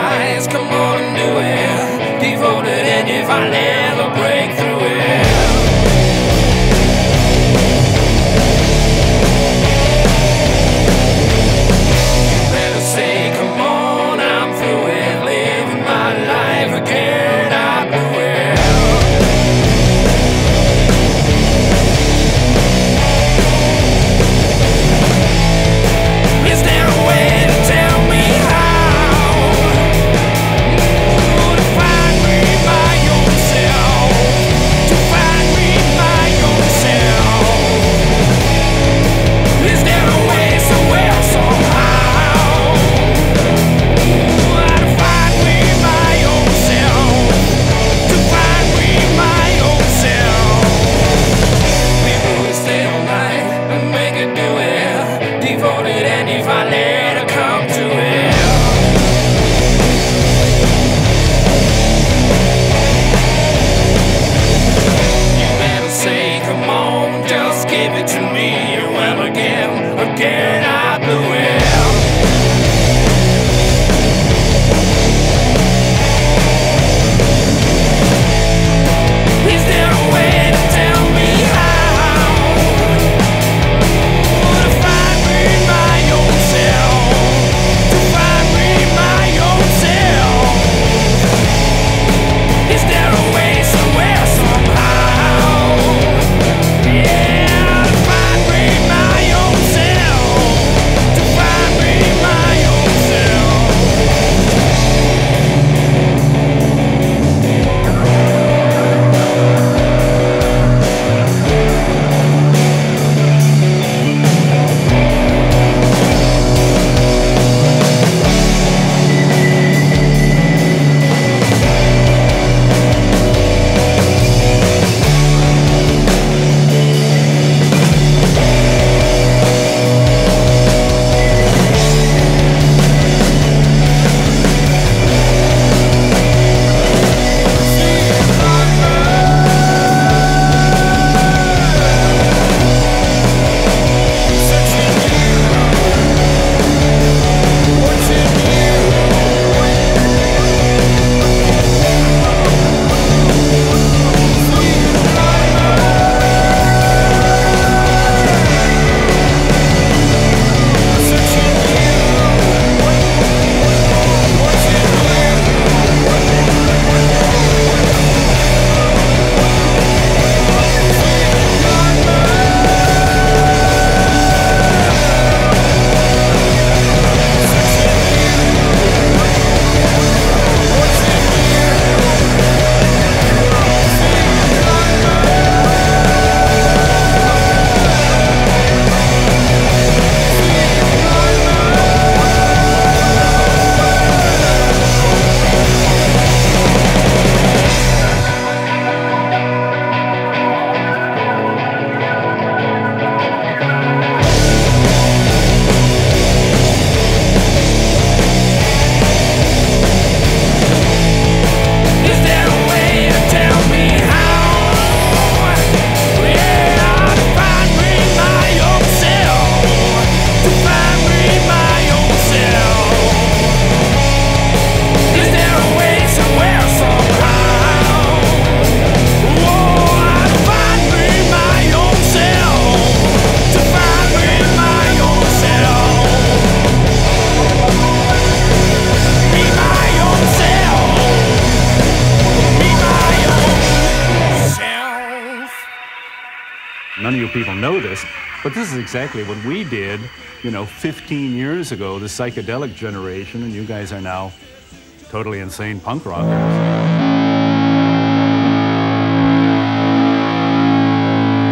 eyes, come on and do it. Devoted, and if I never break. gave it to me you will again, again. I None of you people know this, but this is exactly what we did, you know, 15 years ago, the psychedelic generation, and you guys are now totally insane punk rockers.